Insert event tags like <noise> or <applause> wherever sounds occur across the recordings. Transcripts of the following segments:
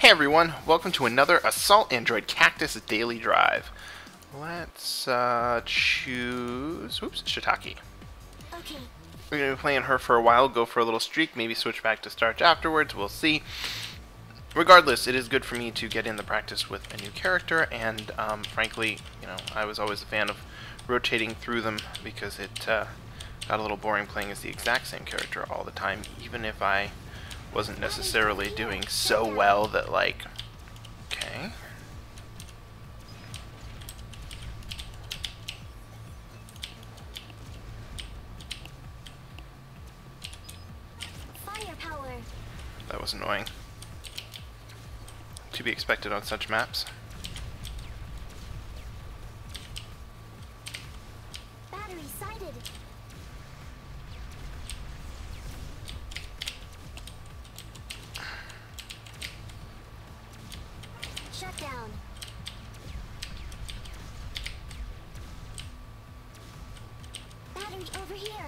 Hey everyone, welcome to another Assault Android Cactus Daily Drive. Let's uh, choose, oops, Shiitake. Okay. We're going to be playing her for a while, go for a little streak, maybe switch back to Starch afterwards, we'll see. Regardless, it is good for me to get in the practice with a new character, and um, frankly, you know, I was always a fan of rotating through them because it uh, got a little boring playing as the exact same character all the time, even if I wasn't necessarily doing so well that, like, okay. Firepower. That was annoying. To be expected on such maps. Battery sighted. Shut down. Over here.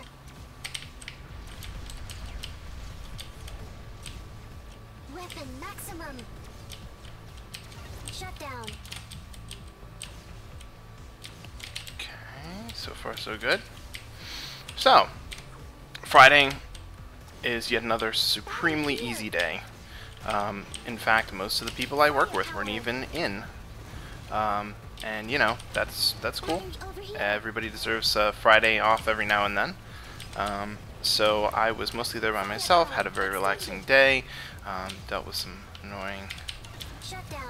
Weapon maximum. Shut down. Okay, so far so good. So, Friday is yet another supremely easy day. Um, in fact, most of the people I work with weren't even in. Um, and you know, that's that's cool. Battery over here. Everybody deserves a Friday off every now and then. Um, so I was mostly there by myself, had a very relaxing day, um, dealt with some annoying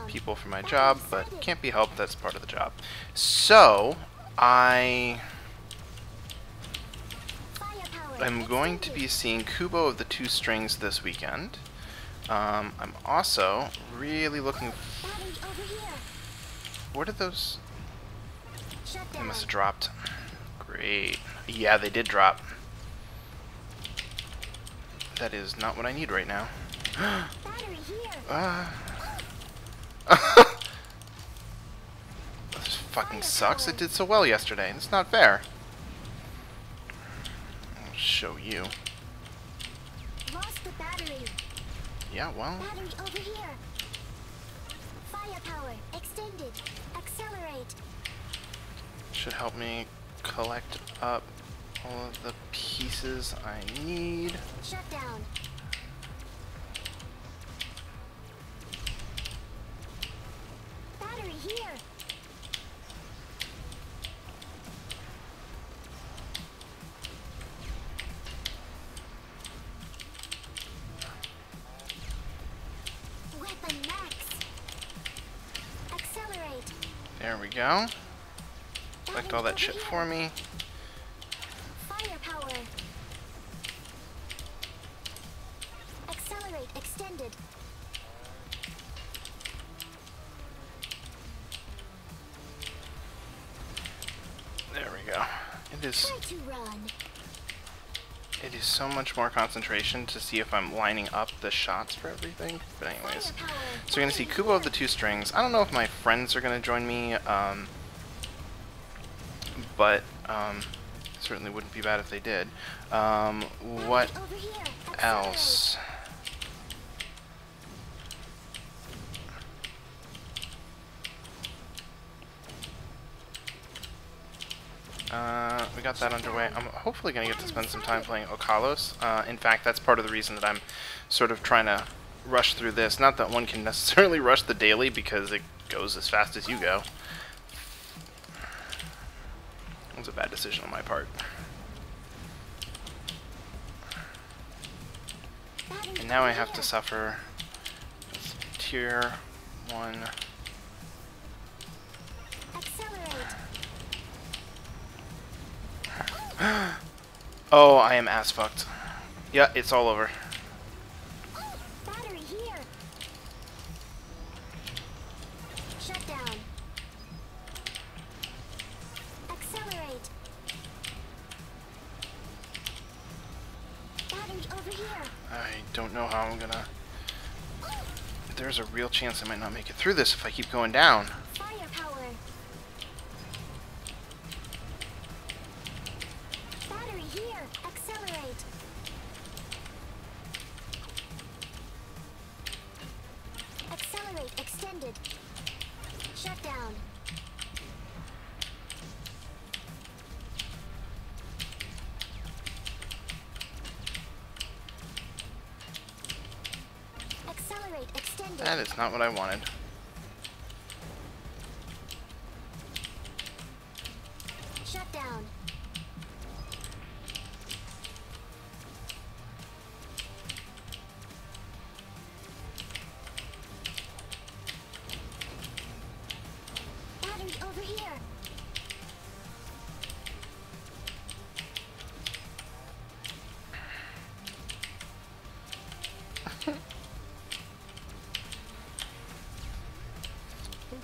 people for my job, but can't be helped, that's part of the job. So, I am going to be seeing Kubo of the Two Strings this weekend. Um, I'm also really looking... Where did those... They must have dropped. Great. Yeah, they did drop. That is not what I need right now. Uh. <gasps> this fucking sucks. It did so well yesterday. It's not fair. I'll show you. Lost the battery. Yeah, well, Battery over here. Firepower extended. Accelerate. should help me collect up all of the pieces I need. Shut down. Battery here. Weapon max. Accelerate. There we go. Collect all that shit for me. Firepower. Accelerate extended. There we go. It is Try to run. It is so much more concentration to see if I'm lining up the shots for everything. But anyways. So we're gonna see Kubo of the Two Strings. I don't know if my friends are gonna join me, um, but um, certainly wouldn't be bad if they did. Um, what Over here. Accelerate. else? Uh, we got that underway. I'm hopefully going to get to spend some time playing Okhlos. Uh, in fact, that's part of the reason that I'm sort of trying to rush through this. Not that one can <laughs> necessarily rush the daily because it goes as fast as you go. It was a bad decision on my part. And now I have to suffer tier 1 Accelerate. <gasps> Oh, I am ass fucked. Yeah, it's all over. Battery here. Shut down. Accelerate. Battery over here. I don't know how I'm gonna... There's a real chance I might not make it through this if I keep going down. Firepower. Battery here. Accelerate. Accelerate extended. Shut down. Accelerate extended. That is not what I wanted.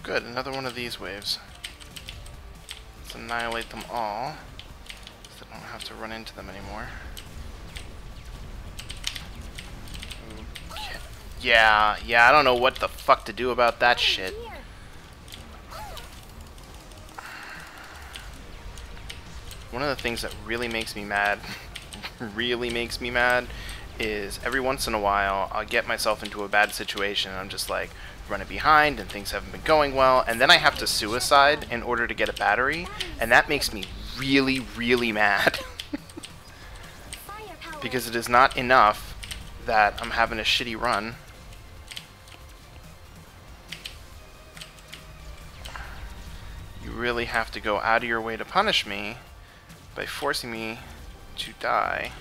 Good, another one of these waves. Let's annihilate them all. So I don't have to run into them anymore. Okay. Yeah, yeah, I don't know what the fuck to do about that shit. One of the things that really makes me mad, <laughs> really makes me mad, is every once in a while I'll get myself into a bad situation and I'm just like running behind and things haven't been going well and then I have to suicide in order to get a battery and that makes me really, really mad <laughs> because it is not enough that I'm having a shitty run. You really have to go out of your way to punish me by forcing me to die.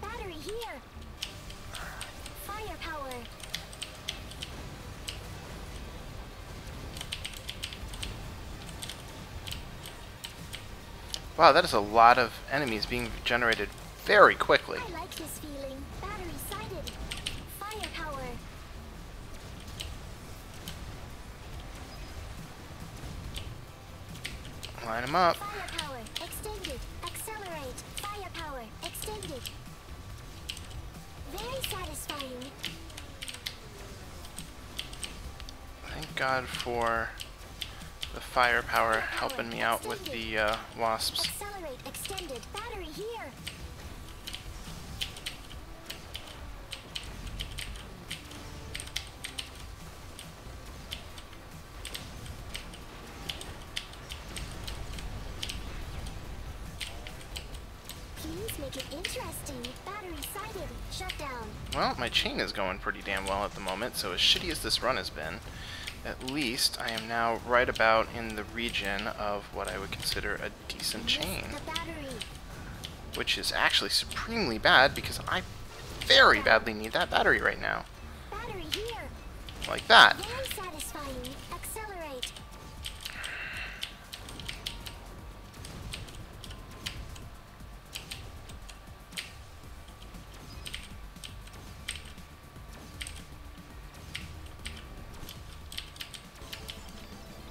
Battery here. Firepower. Wow, that is a lot of enemies being generated very quickly. I like this feeling. Battery sighted. Firepower. Line them up. Firepower. Extended. Accelerate. Firepower. Extended. Very satisfying. Thank God for the firepower helping me out with the uh, wasps. Accelerate. Extended. Battery here. Please make it interesting. Battery sighted. Shut down. Well, my chain is going pretty damn well at the moment, so as shitty as this run has been, at least I am now right about in the region of what I would consider a decent chain. Which is actually supremely bad because I very badly need that battery right now. Like that.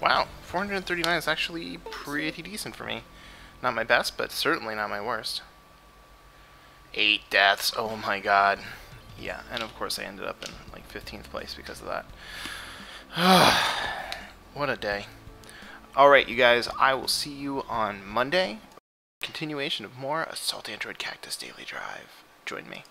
Wow, 439 is actually pretty decent for me. Not my best, but certainly not my worst. Eight deaths, oh my god. Yeah, and of course I ended up in like 15th place because of that. <sighs> what a day. Alright, you guys, I will see you on Monday. Continuation of more Assault Android Cactus Daily Drive. Join me.